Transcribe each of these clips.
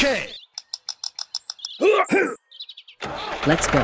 Okay. Let's go.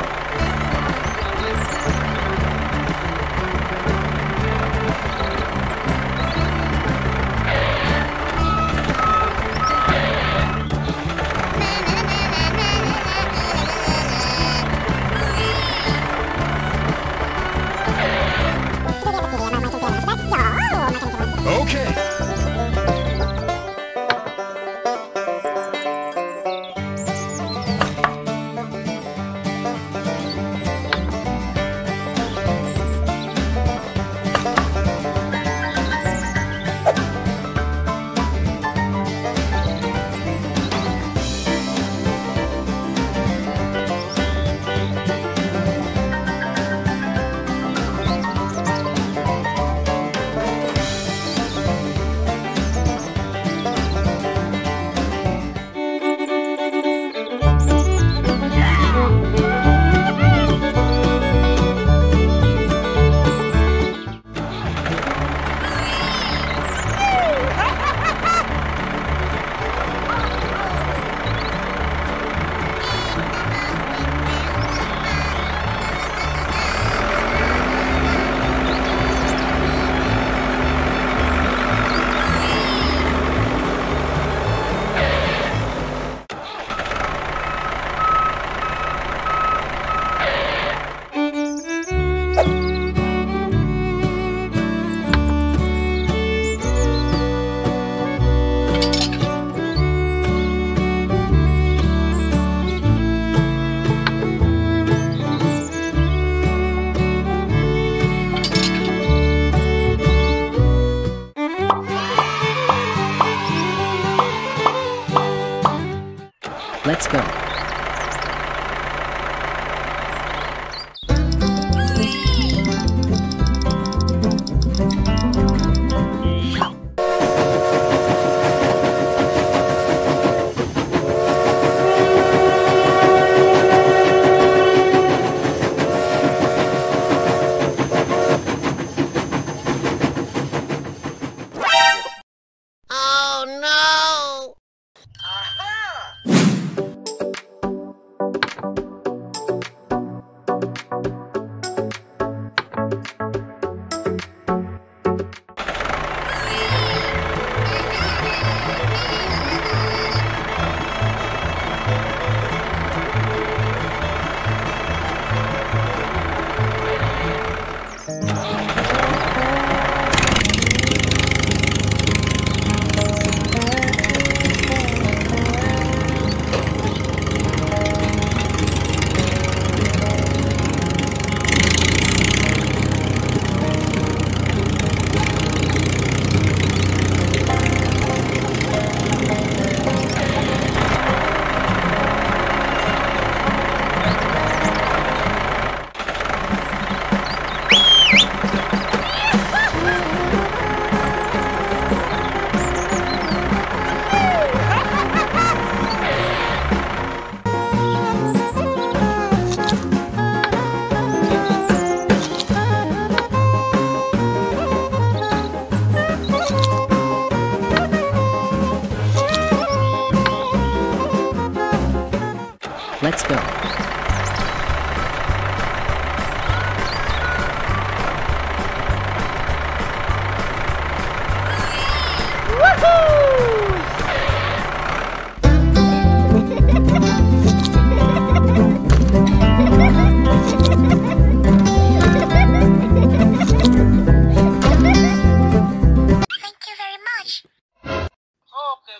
Okay.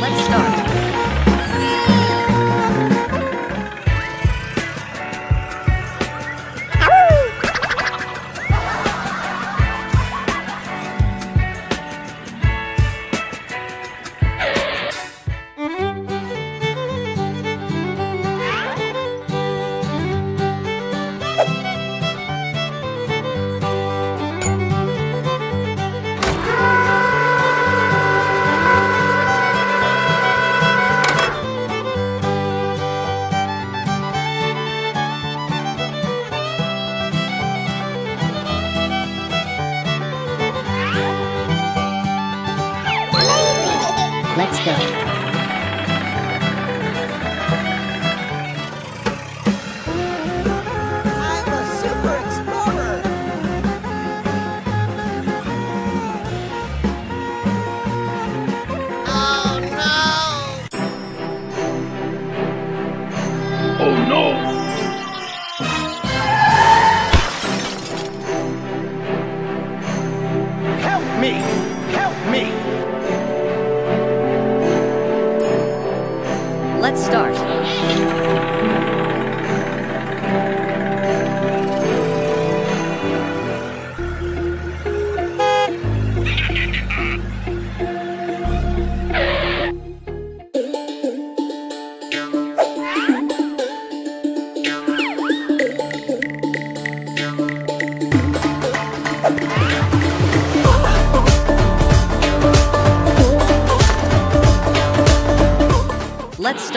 Let's start.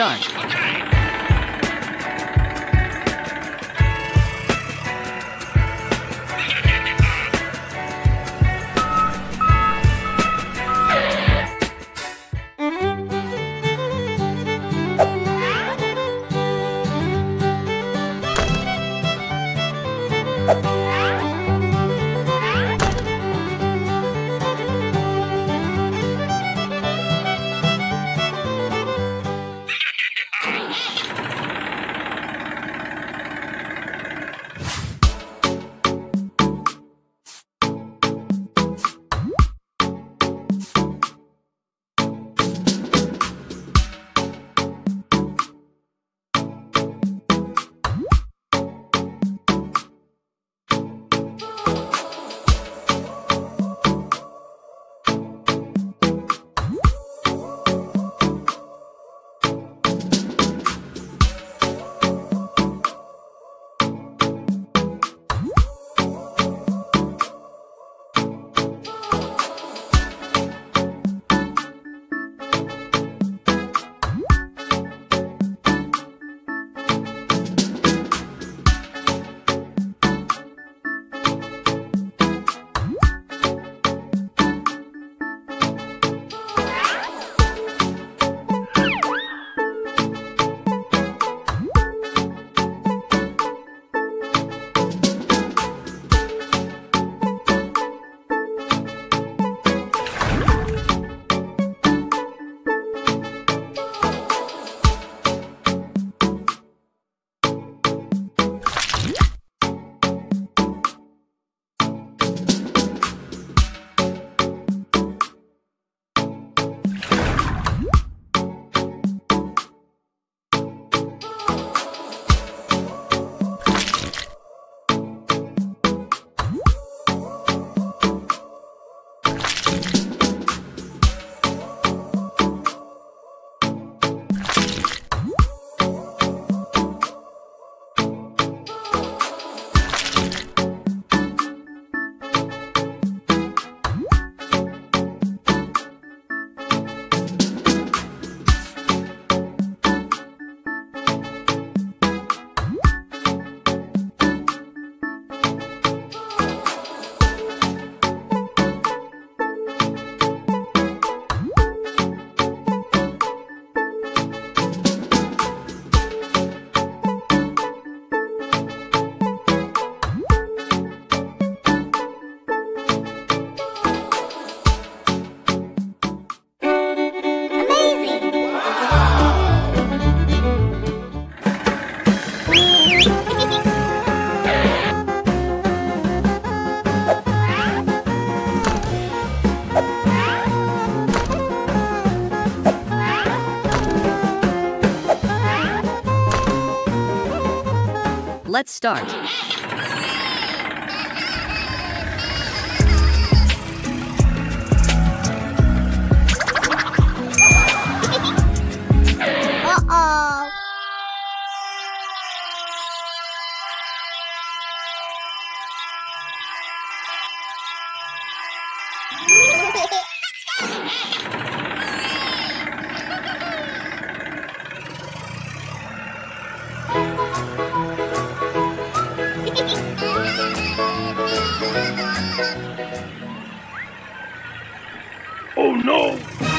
Let's Let's start. no!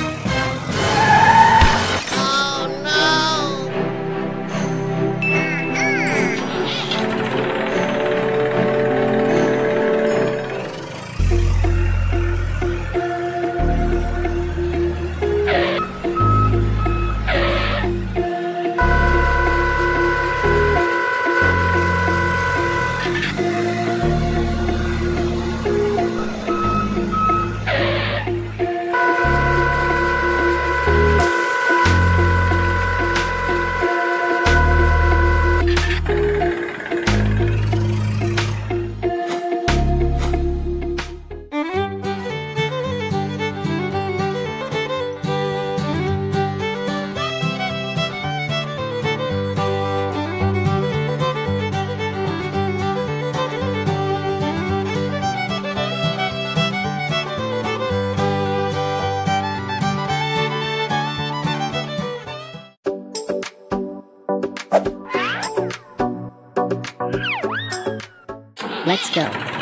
Let's go.